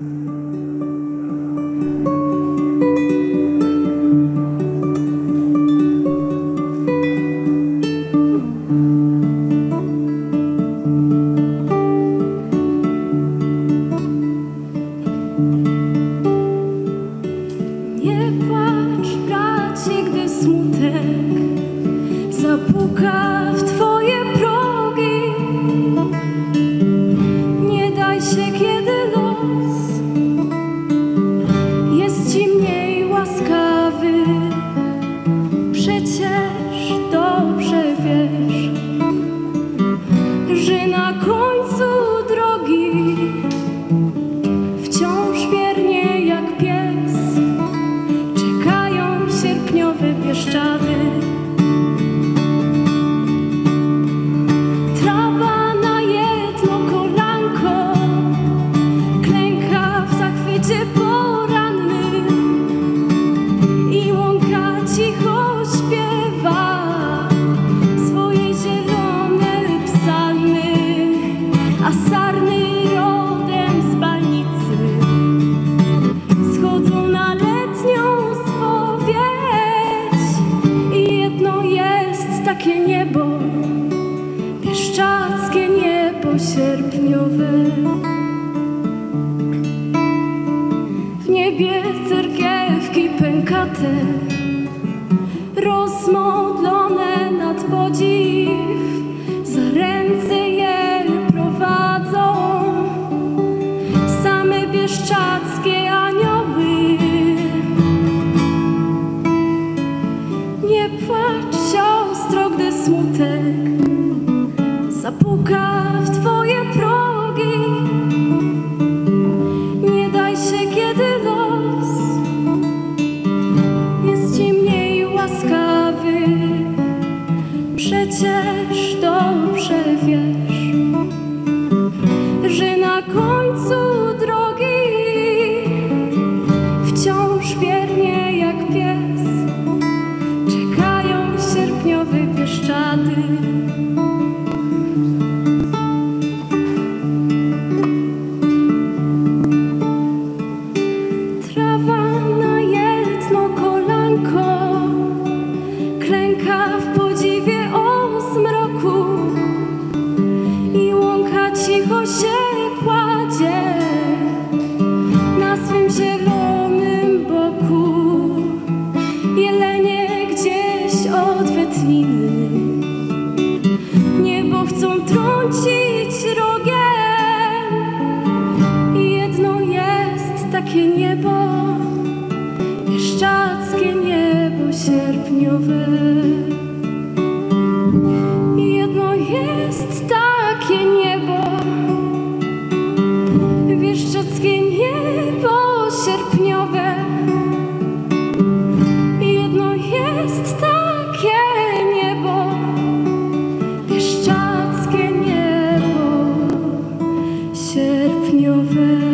Nie płacz, bracie, gdy smutek zapuka Przecież dobrze wiesz, że na końcu drogi wciąż wiernie jak pies czekają sierpniowe pieszczady. W niebie cerkiewki pękate, rozmodlone nad podziw, za ręce je prowadzą same bieszczackie anioły. Nie płacz, siostro, gdy smutek zapuka w Przecież dobrze wiesz, że na końcu drogi wciąż wiernie jak pies czekają sierpniowe pieszczady. Trawa na jedno kolanko klęka w Niebo chcą trącić rogiem I jedno jest takie niebo Pieszczackie niebo sierpniowe. sierpniowe.